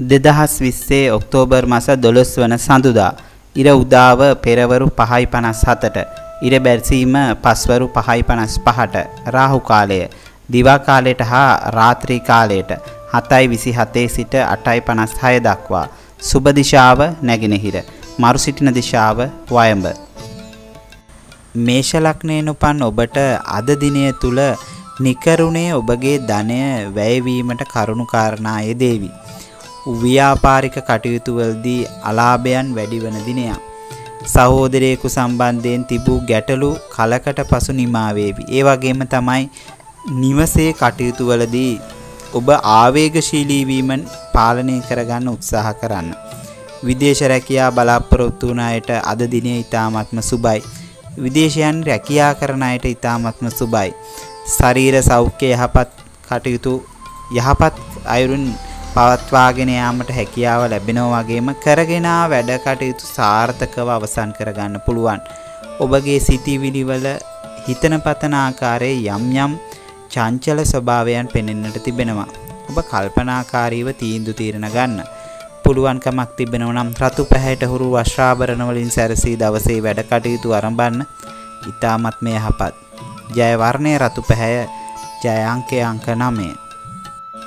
2020 October මාස 12 වන සඳුදා ඉර උදාව පෙරවරු 5:57ට ඉර බැරිසීම පස්වරු 5:55ට රාහු කාලය දිවා කාලයට හා රාත්‍රී කාලයට 7:27 සිට 8:56 දක්වා සුබ දිශාව නැගෙනහිර මරු සිටින දිශාව වයඹ මේෂ ලග්නයෙන් උපන් ඔබට අද දිනය තුල නිකරුණේ ඔබගේ ධනය වැයවීමට කරුණු කාරණා යෙදේවි. ව්‍යාපාරික කටයුතු වලදී අලාභයන් වැඩිවන දිනයක්. සහෝදරයෙකු සම්බන්ධයෙන් තිබූ ගැටලු කලකට පසු නිමා වේවි. ඒ වගේම තමයි නිවසේ කටයුතු වලදී ඔබ ආවේගශීලී වීම පාලනය කරගන්න උත්සාහ කරන්න. විදේශ රැකියා බලාපොරොත්තු වුණ අයට අද දිනේ ඊ타මත්ම සුබයි. විදේශයන් රැකියා කරන අයට ඊ타මත්ම සුබයි. ශරීර සෞඛ්‍ය යහපත් කටයුතු යහපත් අයුරින් පවත්වාගෙන යාමට හැකියාව ලැබෙනවා වගේම කරගෙන වැඩ කටයුතු සාර්ථකව අවසන් කරගන්න පුළුවන්. ඔබගේ සිතිවිලි වල හිතන පතන ආකාරයේ යම් යම් චංචල ස්වභාවයන් පෙනෙන්නට තිබෙනවා. ඔබ කල්පනාකාරීව තීන්දුව తీරන ගන්න. පුළුවන්කමක් තිබෙනව නම් රතු පැහැයට හුරු වස්ත්‍රාභරණ වලින් සැරසී දවසේ වැඩ කටයුතු ආරම්භන්න. ඊටමත් මේ යහපත්. ජය වර්ණය රතු පැහැය ජය අංකය අංක 9.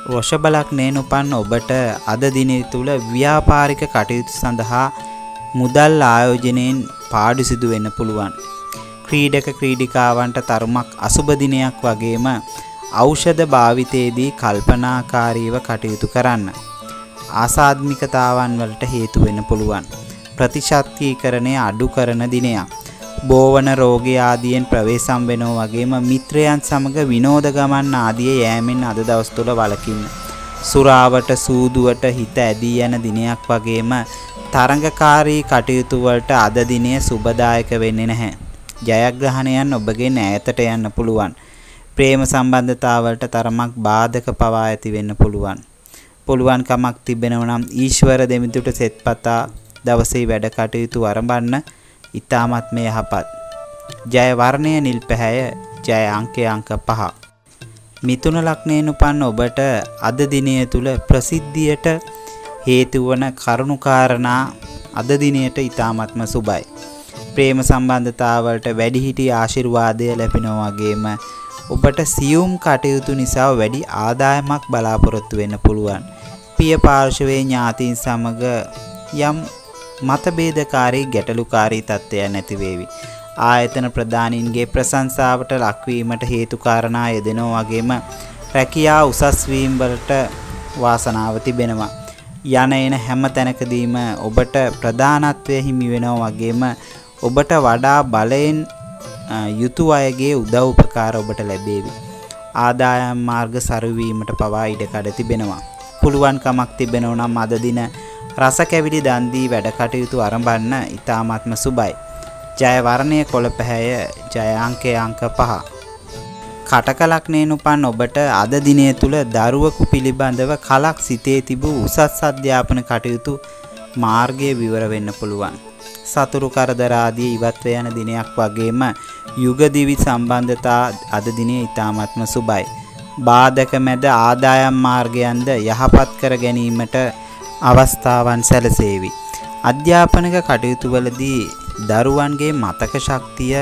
වෘෂභ ලග්නයෙන් උපන් ඔබට අද දිනේ තුල ව්‍යාපාරික කටයුතු සඳහා මුදල් ආයෝජනයෙන් පාඩු සිදු වෙන්න පුළුවන්. ක්‍රීඩක ක්‍රීඩිකාවන්ට තරමක් අසුබ දිනයක් වගේම ඖෂධ භාවිතයේදී කල්පනාකාරීව කටයුතු කරන්න. ආසාත්මිකතාවන් වලට හේතු වෙන්න පුළුවන්. ප්‍රතිශක්තිකරණය අඩු කරන දිනයක්. බෝවන රෝගය ආදියෙන් ප්‍රවේශම් වෙනවා වගේම මිත්‍රයන් සමග විනෝද ගමන් ආදිය යෑමෙන් අද දවස් තුල වළකින්න. සුරාවට සූදුවට හිත ඇදී යන දිනයක් වගේම තරඟකාරී කටයුතු වලට අද දිනය සුබදායක වෙන්නේ නැහැ. ජයග්‍රහණයන් ඔබගේ ඈතට යන්න පුළුවන්. ප්‍රේම සම්බන්ධතාවලට තරමක් බාධක පවා ඇති වෙන්න පුළුවන්. පුළුවන් කමක් තිබෙනව නම් ඊශ්වර දෙමිතුට සෙත්පතා දවසේ වැඩ කටයුතු ආරම්භන්න ඊ타මත් මේ යහපත්. ජය වර්ණය නිල් පැහැය ජය අංකය අංක 5. මිථුන ලග්නයෙන් උපන් ඔබට අද දිනය තුල ප්‍රසිද්ධියට හේතු වන කරුණුකාරණා අද දිනයට ඊ타මත්ම සුබයි. ප්‍රේම සම්බන්ධතාවලට වැඩිහිටි ආශිර්වාදය ලැබෙනවා වගේම ඔබට සියුම් කටයුතු නිසා වැඩි ආදායමක් බලාපොරොත්තු වෙන්න පුළුවන්. පිය පාර්ශවයේ ඥාතීන් සමග යම් මතභේදකාරී ගැටලුකාරී තත්ත්වයන් නැති වේවි. ආයතන ප්‍රධානීන්ගේ ප්‍රශංසාවට ලක්වීමට හේතු කාරණා යෙදෙනවා වගේම රැකියා උසස් වීම වලට වාසනාව තිබෙනවා. යන එන හැම තැනකදීම ඔබට ප්‍රධානත්වය හිමි වෙනවා වගේම ඔබට වඩා බලයෙන් යුතු අයගේ උදව් උපකාර ඔබට ලැබේවි. ආදායම් මාර්ග සරුවීමට පවා ඉඩකඩ තිබෙනවා. පුළුවන් කමක් තිබෙනව නම් අද දින රස කැවිලි දන් දී වැඩ කටයුතු ආරම්භන්න ඊ타මාත්ම සුබයි. ජය වර්ණය කොළ පැහැය ජය අංකය අංක 5. කටක ලග්නයෙන් උපන් ඔබට අද දිනය තුල දරුවෙකු පිළිබඳව කලක් සිතේ තිබූ උසස් අධ්‍යාපන කටයුතු මාර්ගයේ විවර වෙන්න පුළුවන්. සතුරු කරදර ආදී ඉවත් යන දිනයක් වගේම යුග දිවි සම්බන්ධතා අද දිනේ ඊ타මාත්ම සුබයි. බාධක මැද ආදායම් මාර්ගයන්ද යහපත් කර ගැනීමට අවස්ථාවන් සැලසේවි. අධ්‍යාපනික කටයුතුවලදී දරුවන්ගේ මතක ශක්තිය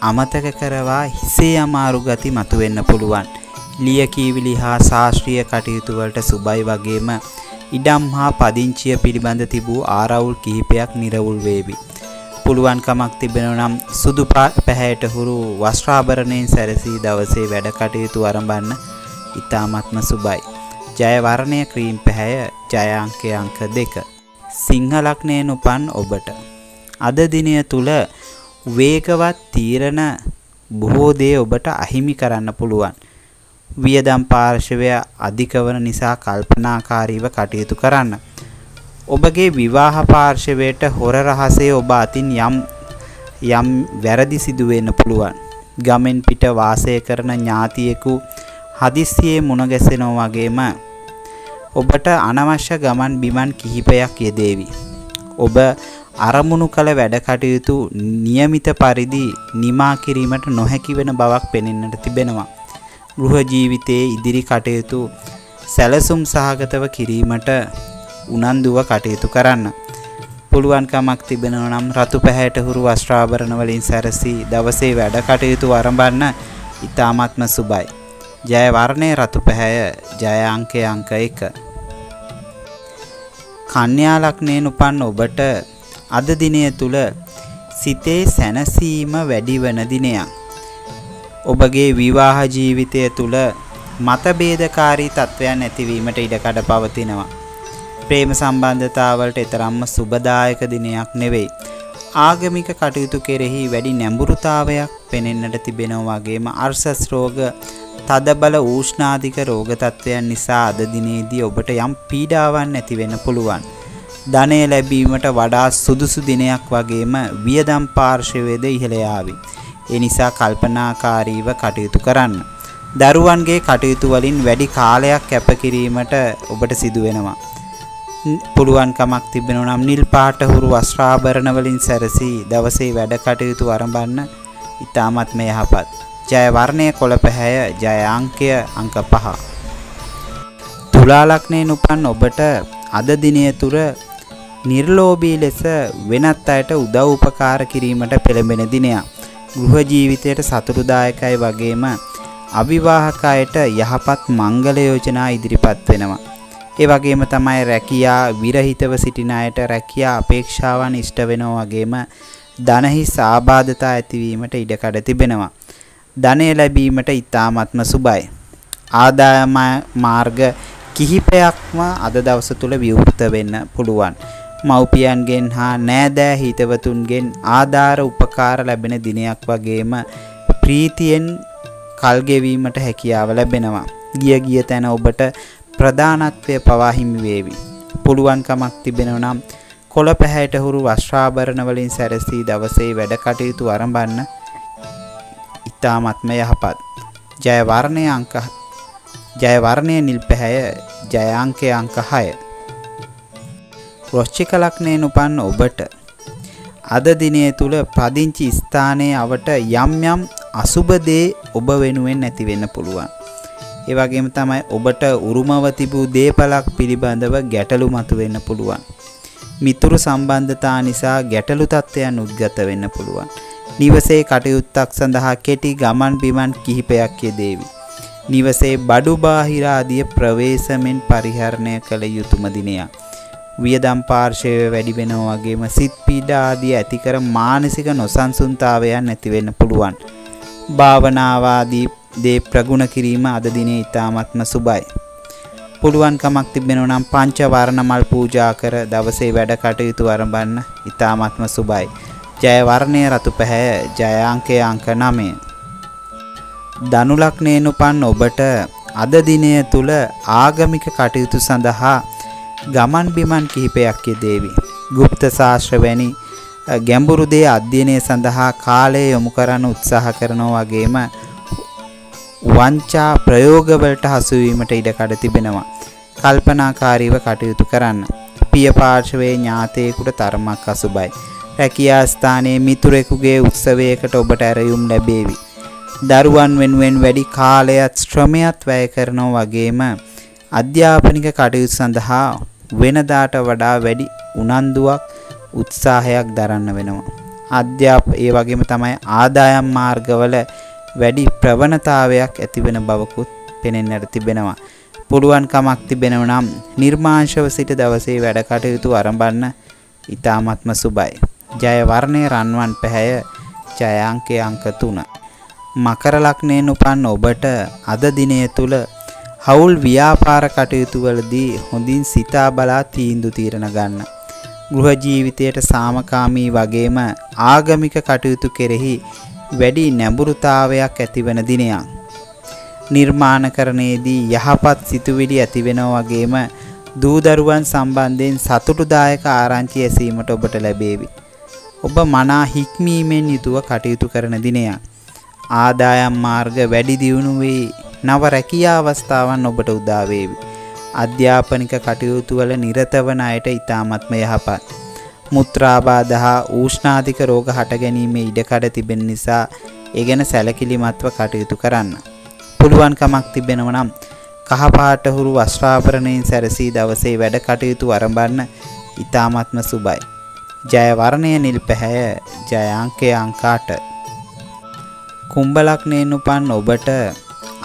අමතක කරවා හිසේ අමාරු ගති මතුවෙන්න පුළුවන්. ලියකීවිලි හා ශාස්ත්‍රීය කටයුතු වලට සුබයි වගේම ඉඩම් හා පදිංචිය පිළිබඳ තිබූ ආරවුල් කිහිපයක් නිරවුල් වේවි. පුළුවන් කමක් තිබෙනවා නම් සුදු පැහැයට හුරු වස්ත්‍රාභරණයෙන් සැරසී දවසේ වැඩ කටයුතු ආරම්භන්න ඊ타මත්ම සුබයි. ජය වර්ණය ක්‍රීම් පැහැය ජය අංකය අංක 2. සිංහ ලග්නයෙන් උපන් ඔබට අද දිනය තුල වේගවත් තීරණ බොහෝ දේ ඔබට අහිමි කරන්න පුළුවන්. වියදම් පාර්ශවය අධිකවන නිසා කල්පනාකාරීව කටයුතු කරන්න. ඔබගේ විවාහ පාර්ශවයට හොර රහසේ ඔබ අතින් යම් යම් වැරදි සිදු වෙන්න පුළුවන්. ගමෙන් පිට වාසය කරන ඥාතියෙකු හදිස්සියේ මුණ ගැසෙනවා වගේම ඔබට අනවශ්‍ය ගමන් බිමන් කිහිපයක් යෙදේවි. ඔබ අරමුණු කළ වැඩකටයුතු નિયમિત පරිදි නිමා කිරීමට නොහැකි වෙන බවක් පෙනෙන්නට තිබෙනවා. ගෘහ ජීවිතයේ ඉදිරි කටයුතු සැලසුම් සහගතව කිරීමට උනන්දුව කටයුතු කරන්න. පුළුවන්කමක් තිබෙනව නම් රතු පැහැයට හුරු වස්ත්‍රාභරණ වලින් සැරසී දවසේ වැඩ කටයුතු ආරම්භන්න ඉතාමත්ම සුබයි. ජය වර්ණයේ රතු පැහැය ජය අංකය අංක 1 කන්‍යා ලග්නයෙන් උපන් ඔබට අද දිනය තුල සිතේ සැනසීම වැඩි වන දිනයක්. ඔබගේ විවාහ ජීවිතය තුල මතභේදකාරී තත්වයන් ඇතිවීමට ඉඩකඩ පවතිනවා. ප්‍රේම සම්බන්ධතාවලට එතරම්ම සුබදායක දිනයක් නෙවෙයි. ආගමික කටයුතු කෙරෙහි වැඩි නැඹුරුතාවයක් පෙනෙන්නට තිබෙනවා වගේම අර්සස් රෝග තදබල ඌෂ්ණාධික රෝග තත්ත්වයන් නිසා අද දිනේදී ඔබට යම් පීඩාවන් ඇති වෙන්න පුළුවන්. ධනය ලැබීමට වඩා සුදුසු දිනයක් වගේම වියදම් පාර්ශවයේද ඉහළ යාවි. ඒ නිසා කල්පනාකාරීව කටයුතු කරන්න. දරුවන්ගේ කටයුතු වලින් වැඩි කාලයක් කැපකිරීමට ඔබට සිදු වෙනවා. පුළුවන්කමක් තිබෙනවා නම් නිල් පාට හුරු වස්ත්‍රාභරණ වලින් සැරසී දවසේ වැඩ කටයුතු ආරම්භන්න ඊටමත් මේ යහපත්. ජය වර්ණයේ කොළ පැහැය ජය අංකය අංක 5. තුලා ලග්නයෙන් උපන් ඔබට අද දිනය තුර නිර්ලෝභී ලෙස වෙනත් අයට උදව් උපකාර කිරීමට පෙළඹෙන දිනයක්. ගෘහ ජීවිතයට සතුටුදායකයි වගේම අවිවාහක අයට යහපත් මංගල යෝජනා ඉදිරිපත් වෙනවා. ඒ වගේම තමයි රැකියා විරහිතව සිටින අයට රැකියා අපේක්ෂාවන් ඉෂ්ට වෙනවා වගේම ධනහි සාබාධතා ඇතිවීමට ඉඩකඩ තිබෙනවා. ධනය ලැබීමට ඉතාමත්ම සුබයි. ආදායම මාර්ග කිහිපයක්ම අද දවස තුල විවෘත වෙන්න පුළුවන්. මව්පියන්ගෙන් හා නෑදෑ හිතවතුන්ගෙන් ආධාර උපකාර ලැබෙන දිනයක් වගේම ප්‍රීතියෙන් කල් ගෙවීමට හැකියාව ලැබෙනවා. ගිය ගිය තැන ඔබට ප්‍රධානත්වය පවා හිමි වේවි. පුළුවන්කමක් තිබෙනවා නම් කොළ පැහැයට හුරු වස්ත්‍රාභරණ වලින් සැරසී දවසේ වැඩ කටයුතු ආරම්භන්න ඉතාමත්ම යහපත්. ජය වර්ණය අංක ජය වර්ණය නිල් පැහැය ජය අංකය අංක 6. වෘශ්චික ලග්නයෙන් උපන් ඔබට අද දිනය තුල පදිංචි ස්ථානයේ අවට යම් යම් අසුබ දේ ඔබ වෙනුවෙන් නැති වෙන්න පුළුවන්. ඒ වගේම තමයි ඔබට උරුමව තිබූ දේපලක් පිළිබඳව ගැටලු මතුවෙන්න පුළුවන්. මිතුරු සම්බන්ධතා නිසා ගැටලු තත්ත්වයන් උද්ගත වෙන්න පුළුවන්. නිවසේ කටයුත්තක් සඳහා කෙටි ගමන් බිමන් කිහිපයක් යෙදේවි. නිවසේ බඩු බාහිර ආදිය ප්‍රවේශමෙන් පරිහරණය කළ යුතුම දිනයක්. වියදම් පාර්ශවය වැඩි වෙනවා වගේම සිත් පීඩා ආදී ඇතිකර මානසික නොසන්සුන්තාවයන් ඇති වෙන්න පුළුවන්. භාවනාවාදී දේ ප්‍රගුණ කිරීම අද දිනේ ඊ타මත්ම සුබයි. පුළුවන්කමක් තිබෙනවා නම් පංච වර්ණ මල් පූජා කර දවසේ වැඩ කටයුතු ආරම්භන්න ඊ타මත්ම සුබයි. ජය වර්ණය රතු පැහැය ජය අංකය අංක 9. ධනු ලග්නයෙන් උපන් ඔබට අද දිනය තුල ආගමික කටයුතු සඳහා ගමන් බිමන් කිහිපයක් යෙදේවි. গুপ্ত ශාස්ත්‍ර වැනි ගැඹුරු දේ අධ්‍යයනය සඳහා කාලය යොමු කරන්න උත්සාහ කරනවා වගේම වංචා ප්‍රයෝගවලට හසුවීමට ඉඩකඩ තිබෙනවා. කල්පනාකාරීව කටයුතු කරන්න. පිය පාර්ශවයේ ඥාතයෙකුට තරමක් අසුබයි. රැකියා ස්ථානයේ මිතුරෙකුගේ උත්සවයකට ඔබට ඇරයුම් ලැබේවි. දරුවන් වෙනුවෙන් වැඩි කාලයත් ශ්‍රමයත් වැය කරනවා වගේම අධ්‍යාපනික කටයුතු සඳහා වෙනදාට වඩා වැඩි උනන්දුවක් උත්සාහයක් දරන්න වෙනවා. අධ්‍යාප ඒ වගේම තමයි ආදායම් මාර්ගවල වැඩි ප්‍රවණතාවයක් ඇතිවෙන බවකුත් පෙනෙන්නට තිබෙනවා. පුළුවන්කමක් තිබෙනව නම් නිර්මාංශව සිට දවසේ වැඩ කටයුතු ආරම්භන්න ඊ타මත්ම සුබයි. ජය වර්ණයේ රන්වන් පැහැය ජය අංකයේ අංක 3. මකර ලග්නයෙන් උපන් ඔබට අද දිනය තුල හවුල් ව්‍යාපාර කටයුතු වලදී හොඳින් සිතා බලා තීන්දුව తీරන ගන්න. ගෘහ ජීවිතයට සාමකාමී වගේම ආගමික කටයුතු කෙරෙහි වැඩි නැඹුරුතාවයක් ඇතිවන දිනයක්. නිර්මාණකරණයේදී යහපත් සිතුවිලි ඇතිවෙනවා වගේම දූදරුවන් සම්බන්ධයෙන් සතුටුදායක ආරංචි ඇසීමට ඔබට ලැබේවි. ඔබ මනා හික්මීමෙන් යුතුව කටයුතු කරන දිනයක්. ආදායම් මාර්ග වැඩි දියුණු වේ. නව රැකියා අවස්ථාවන් ඔබට උදා වේවි. අධ්‍යාපනික කටයුතු වල නිරත වන අයට ඊ타මත්ම යහපත්. මුත්‍රාබාධ හා ඌෂ්ණාධික රෝග හට ගැනීමේ ඉඩකඩ තිබෙන නිසා ඒ ගැන සැලකිලිමත්ව කටයුතු කරන්න. පුළුවන්කමක් තිබෙනව නම් කහපාට හුරු වස්ත්‍රාභරණයෙන් සැරසී දවසේ වැඩ කටයුතු ආරම්භන්න ඊ타මත්ම සුබයි. ජය වර්ණය නිල් පැහැය ජය අංකය අංක 8. කුම්භ ලග්නයෙන් උපන් ඔබට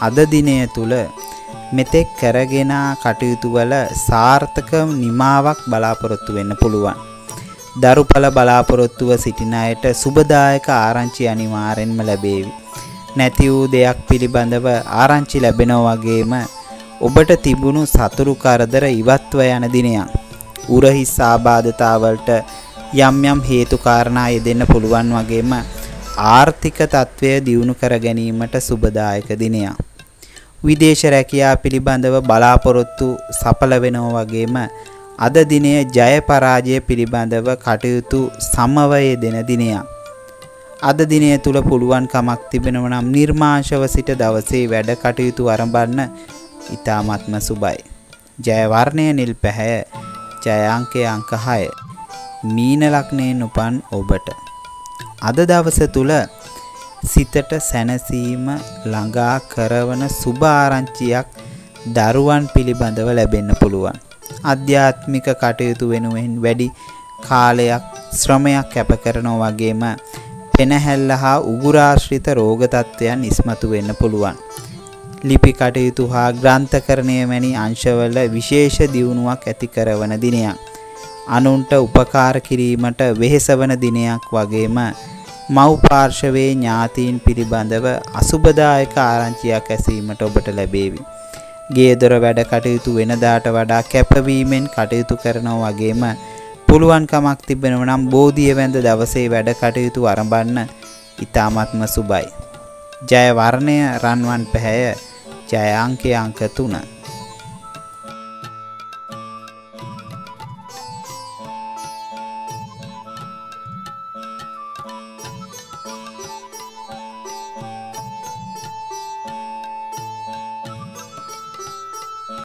අද දිනය තුල මෙතෙක් කරගෙන කටයුතු වල සාර්ථක නිමාවක් බලාපොරොත්තු වෙන්න පුළුවන්. දරුඵල බලාපොරොත්තුව සිටින අයට සුබදායක ආරංචි අනිවාර්යෙන්ම ලැබේවි. නැති වූ දෙයක් පිළිබඳව ආරංචි ලැබෙනවා වගේම ඔබට තිබුණු සතුරු කරදර ඉවත්ව යන දිනයක්. උරහිස් ආබාධතාවලට යම් යම් හේතු කාරණා යෙදෙන්න පුළුවන් වගේම ආර්ථික තත්ත්වය දියුණු කර ගැනීමට සුබදායක දිනයක්. විදේශ රැකියා පිළිබඳව බලාපොරොත්තු සඵල වෙනවා වගේම අද දිනය ජය පරාජය පිළිබඳව කටයුතු සමවයේ දෙන දිනයක්. අද දිනය තුල පුළුවන් කමක් තිබෙනව නම් නිර්මාංශව සිට දවසේ වැඩ කටයුතු ආරම්භන්න ඊ타මත්ම සුබයි. ජය වර්ණය නිල් පැහැය. ජය අංකය අංක 6. මීන ලග්නයෙන් උපන් ඔබට අද දවස තුල සිතට සැනසීම ළඟා කරවන සුබ ආරංචියක් දරුවන් පිළිබඳව ලැබෙන්න පුළුවන්. අධ්‍යාත්මික කටයුතු වෙනුවෙන් වැඩි කාලයක් ශ්‍රමයක් කැප කරනවා වගේම පෙනහැල්ල හා උගුරාශ්‍රිත රෝග තත්ත්වයන් ඉස්මතු වෙන්න පුළුවන්. ලිපි කටයුතු හා ග්‍රන්ථකරණය වැනි අංශවල විශේෂ දියුණුවක් ඇති කරවන දිනයක්. අනුන්ට උපකාර කිරීමට වෙහෙසවන දිනයක් වගේම මව් පාර්ශවයේ ඥාතීන් පිළිබඳව අසුබදායක ආරංචියක් ඇසීමට ඔබට ලැබේවි. ගේදොර වැඩ කටයුතු වෙනදාට වඩා කැපවීමෙන් කටයුතු කරනවා වගේම පුළුවන්කමක් තිබෙනව නම් බෝධිය වැඳ දවසේ වැඩ කටයුතු ආරම්භන්න ඊ타මත්ම සුබයි. ජය වර්ණය රන්වන් පැහැය ජය අංකය අංක 3